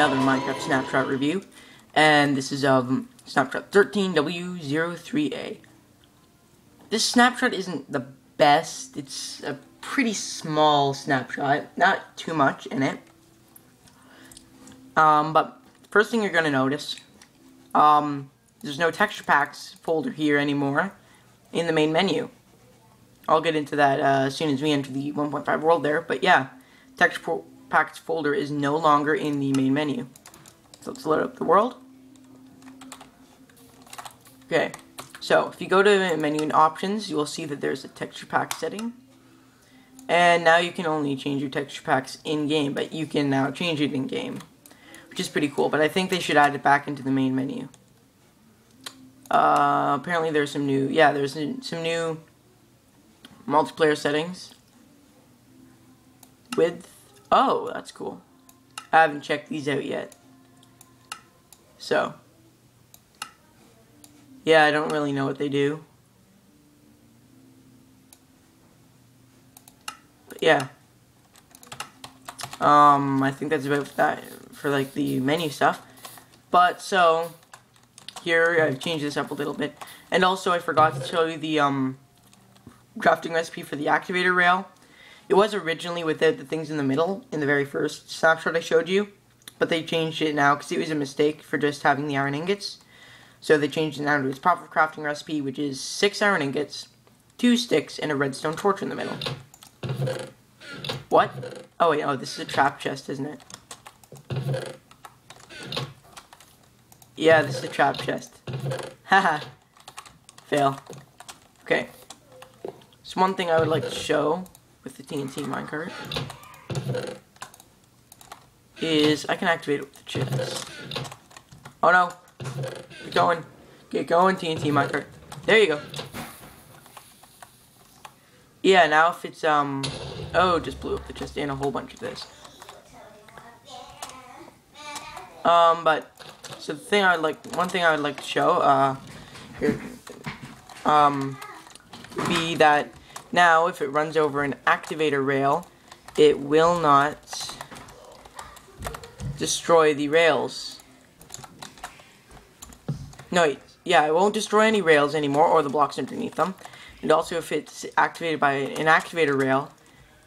another Minecraft Snapshot review, and this is of Snapshot 13W03A. This snapshot isn't the best, it's a pretty small snapshot, not too much in it. Um, but first thing you're going to notice, um, there's no texture packs folder here anymore in the main menu. I'll get into that uh, as soon as we enter the 1.5 world there, but yeah, texture packs folder is no longer in the main menu. So let's load up the world. Okay, so if you go to menu and options, you will see that there's a texture pack setting. And now you can only change your texture packs in-game, but you can now change it in-game. Which is pretty cool, but I think they should add it back into the main menu. Uh, apparently there's some new, yeah, there's some new multiplayer settings. Width, oh, that's cool. I haven't checked these out yet. So, yeah, I don't really know what they do. But yeah. Um, I think that's about that for like the menu stuff. But so here I've changed this up a little bit. And also I forgot to show you the um crafting recipe for the activator rail. It was originally without the things in the middle in the very first snapshot I showed you. But they changed it now because it was a mistake for just having the iron ingots. So they changed it now to its proper crafting recipe, which is six iron ingots, two sticks, and a redstone torch in the middle. What? Oh wait, oh, this is a trap chest, isn't it? Yeah, this is a trap chest. Haha. Fail. Okay. So one thing I would like to show TNT minecart is I can activate it with the chest. Oh no. Get going. Get going, TNT minecart. There you go. Yeah, now if it's, um... Oh, just blew up the chest and a whole bunch of this. Um, but... So the thing I would like... One thing I would like to show, uh... Here, um... Be that now, if it runs over an activator rail, it will not destroy the rails. No, yeah, it won't destroy any rails anymore or the blocks underneath them. And also if it's activated by an activator rail,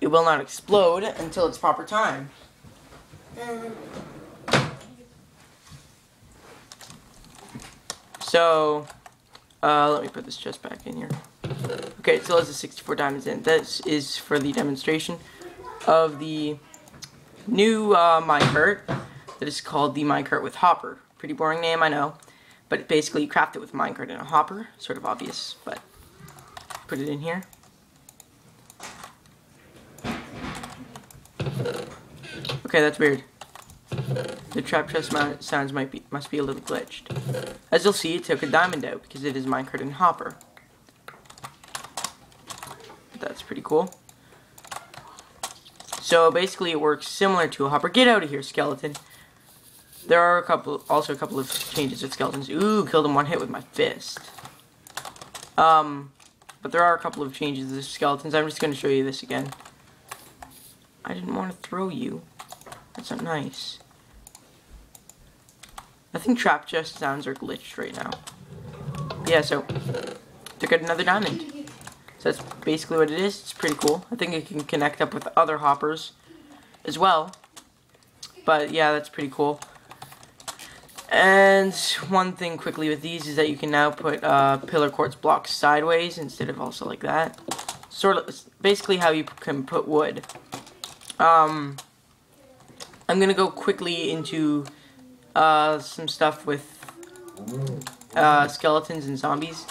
it will not explode until its proper time. So, uh, let me put this chest back in here. Okay, so there's the 64 diamonds in. This is for the demonstration of the new uh, minecart that is called the minecart with hopper. Pretty boring name, I know. But basically you craft it with minecart and a hopper. Sort of obvious, but put it in here. Okay, that's weird. The trap chest sounds might be must be a little glitched. As you'll see, it took a diamond out because it is minecart and hopper. Pretty cool. So basically, it works similar to a hopper. Get out of here, skeleton. There are a couple, also a couple of changes with skeletons. Ooh, killed him one hit with my fist. Um, but there are a couple of changes to skeletons. I'm just going to show you this again. I didn't want to throw you. That's not nice. I think trap chest sounds are glitched right now. Yeah, so, took out another diamond. So that's basically what it is. It's pretty cool. I think it can connect up with other hoppers as well. But yeah, that's pretty cool. And one thing quickly with these is that you can now put uh, pillar quartz blocks sideways instead of also like that. Sort of, basically how you can put wood. Um, I'm gonna go quickly into uh, some stuff with uh, skeletons and zombies.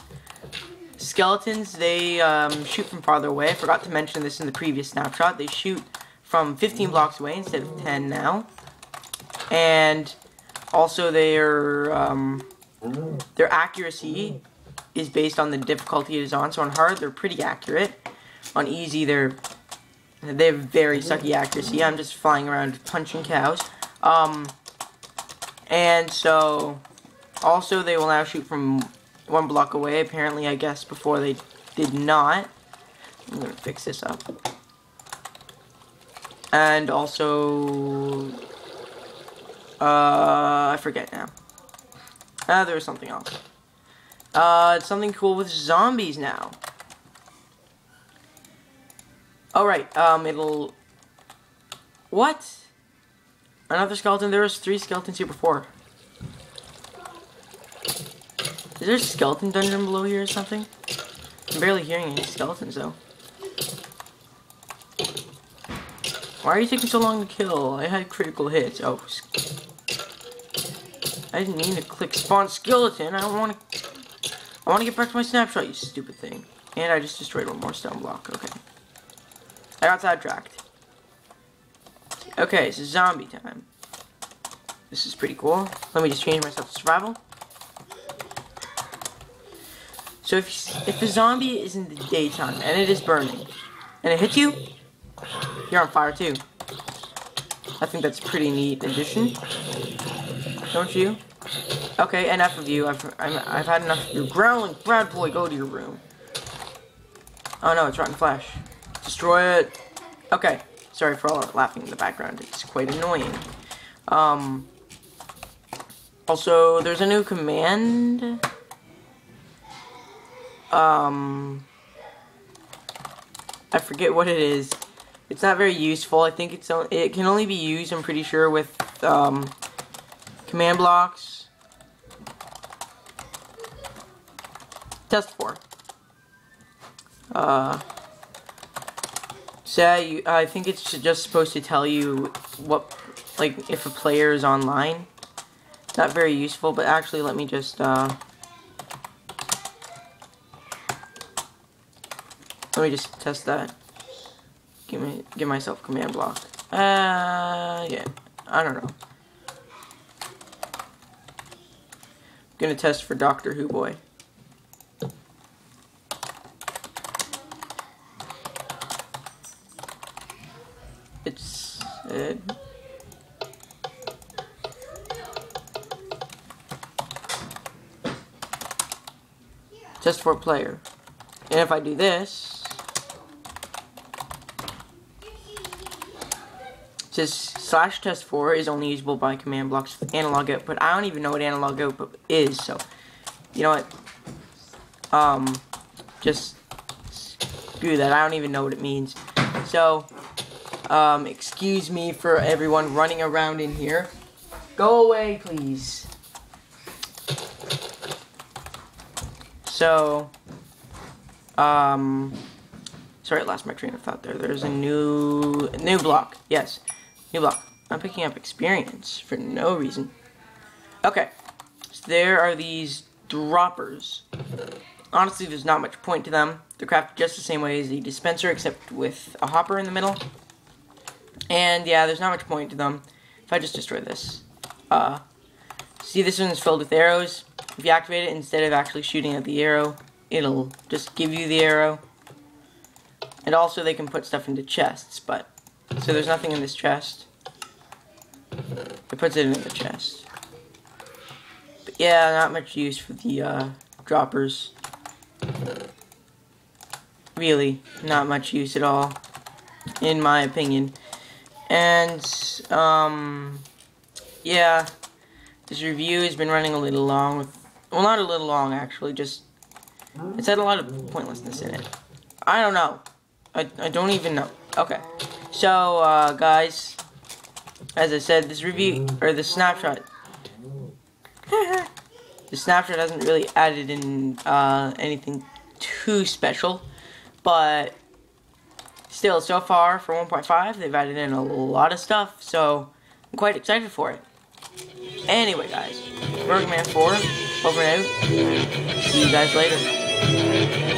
Skeletons, they um, shoot from farther away. I forgot to mention this in the previous snapshot. They shoot from 15 blocks away instead of 10 now. And also their um, their accuracy is based on the difficulty it is on. So on hard, they're pretty accurate. On easy, they're they have very sucky accuracy. I'm just flying around punching cows. Um, and so, also they will now shoot from one block away. Apparently, I guess before they did not. I'm gonna fix this up. And also, Uh, I forget now. Ah, there was something else. Uh, it's something cool with zombies now. Alright, um, it'll... What? Another skeleton? There was three skeletons here before. Is there a skeleton dungeon below here or something? I'm barely hearing any skeletons, though. Why are you taking so long to kill? I had critical hits. Oh. I didn't mean to click spawn skeleton. I don't want to... I want to get back to my snapshot, you stupid thing. And I just destroyed one more stone block. Okay. I got sidetracked. Okay, it's zombie time. This is pretty cool. Let me just change myself to survival. So if, if the zombie is in the daytime and it is burning, and it hits you, you're on fire too. I think that's pretty neat addition. Don't you? Okay, enough of you. I've i have had enough of you growling. Brad boy, go to your room. Oh no, it's rotten flesh. Destroy it. Okay, sorry for all the laughing in the background. It's quite annoying. Um. Also, there's a new command. Um. I forget what it is. It's not very useful. I think it's only, it can only be used. I'm pretty sure with um, command blocks. Test four. Uh. So I think it's just supposed to tell you what, like, if a player is online. Not very useful, but actually, let me just. Uh, let me just test that. Give me, give myself command block. Uh, yeah. I don't know. I'm gonna test for Doctor Who boy. It's uh, test for player. And if I do this, says slash test 4 is only usable by command blocks with analog output. I don't even know what analog output is, so you know what? Um, just screw that. I don't even know what it means. So, um, excuse me for everyone running around in here. Go away, please. So, um, sorry, I lost my train of thought there. There's a new, new block. Yes. New block. I'm picking up experience for no reason. Okay. So there are these droppers. Honestly, there's not much point to them. They're crafted just the same way as the dispenser, except with a hopper in the middle. And yeah, there's not much point to them. If I just destroy this. Uh, see this one is filled with arrows. If you activate it, instead of actually shooting at the arrow, it'll just give you the arrow. And also they can put stuff into chests, but so there's nothing in this chest. It puts it in the chest. But yeah, not much use for the uh, droppers. Really, not much use at all, in my opinion. And, um, yeah, this review has been running a little long. With, well, not a little long, actually, just, it's had a lot of pointlessness in it. I don't know. I, I don't even know. Okay. So, uh, guys, as I said, this review, or the snapshot, the snapshot hasn't really added in uh, anything too special, but still, so far, for 1.5, they've added in a lot of stuff, so I'm quite excited for it. Anyway, guys, Merganman 4, over and out. See you guys later.